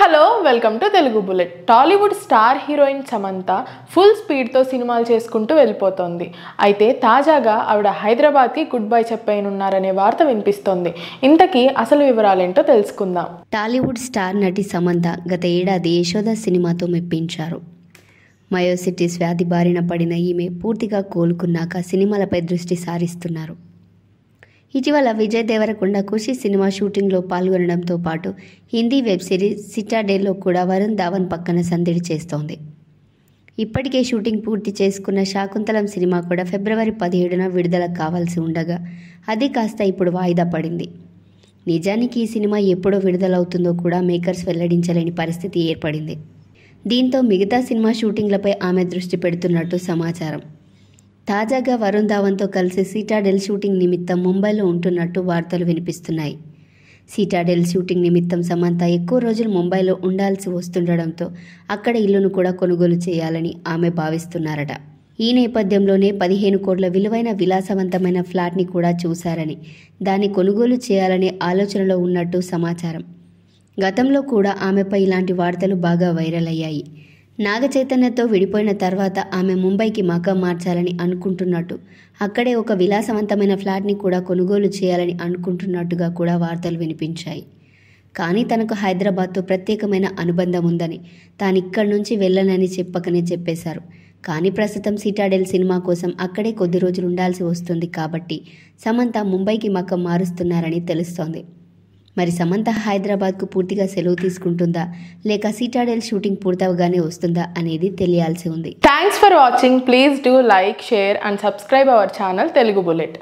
Hello welcome to Telugu bullet. Tollywood star heroine Samantha full స్పీడ్తో సినిమాలు చేసుకుంటూ వెళ్ళిపోతోంది. అయితే తాజాగా ఆవిడ హైదరాబాద్కి గుడ్ బై చెప్పేయనున్నారనే వార్త వినిపిస్తోంది. ఇంతకీ అసలు వివరాలేంటో తెలుసుకుందాం. టాలీవుడ్ స్టార్ నటి సమంత గత ఏడాది యశోద సినిమాతో మెప్పించారు. మయోసిటిస్ వ్యాధి బారిన పడిన ఈమె పూర్తిగా కోలుకున్నాక సినిమాలపై దృష్టి సారిస్తున్నారు. ఇటీవల విజయ్ దేవరకొండ ఖుషి సినిమా షూటింగ్లో పాల్గొనడంతో పాటు హిందీ వెబ్ సిరీస్ సిటాడేలో కూడా వరుణ్ ధావన్ పక్కన సందడి చేస్తోంది. ఇప్పటికే షూటింగ్ పూర్తి చేసుకున్న శాకుంతలం సినిమా కూడా ఫిబ్రవరి పదిహేడున విడుదల కావాల్సి ఉండగా అది కాస్త ఇప్పుడు వాయిదా పడింది. నిజానికి ఈ సినిమా ఎప్పుడో విడుదలవుతుందో కూడా మేకర్స్ వెల్లడించలేని పరిస్థితి ఏర్పడింది. దీంతో మిగతా సినిమా షూటింగ్లపై ఆమె దృష్టి పెడుతున్నట్టు సమాచారం. తాజాగా వరుణ్ ధావన్తో కలిసి సీటాడెల్ షూటింగ్ నిమిత్తం ముంబైలో ఉంటున్నట్టు వార్తలు వినిపిస్తున్నాయి. సీటాడెల్ షూటింగ్ నిమిత్తం సమంత ఎక్కువ రోజులు ముంబైలో ఉండాల్సి వస్తుండడంతో అక్కడ ఇల్లును కూడా కొనుగోలు చేయాలని ఆమె భావిస్తున్నారట. ఈ నేపథ్యంలోనే పదిహేను కోట్ల విలువైన విలాసవంతమైన ఫ్లాట్ని కూడా చూశారని దాన్ని కొనుగోలు చేయాలనే ఆలోచనలో ఉన్నట్టు సమాచారం. గతంలో కూడా ఆమెపై ఇలాంటి వార్తలు బాగా వైరల్ అయ్యాయి. నాగచైతన్యతో విడిపోయిన తర్వాత ఆమె ముంబైకి మకం మార్చాలని అనుకుంటున్నట్టు. అక్కడే ఒక విలాసవంతమైన ఫ్లాట్ని కూడా కొనుగోలు చేయాలని అనుకుంటున్నట్టుగా కూడా వార్తలు వినిపించాయి. కానీ తనకు హైదరాబాద్తో ప్రత్యేకమైన అనుబంధం ఉందని తాను ఇక్కడి నుంచి వెళ్ళనని చెప్పకనే చెప్పేశారు. కానీ ప్రస్తుతం సిటాడెల్ సినిమా కోసం అక్కడే కొద్ది రోజులు ఉండాల్సి వస్తుంది కాబట్టి సమంత ముంబైకి మకం మారుస్తున్నారని తెలుస్తోంది. మరి సమంత హైదరాబాద్కు పూర్తిగా సెలవు తీసుకుంటుందా? లేక సీటాడెల్ షూటింగ్ పూర్తవగానే వస్తుందా అనేది తెలియాల్సి ఉంది. Thanks for watching please do like share and subscribe our channel Telugu bullet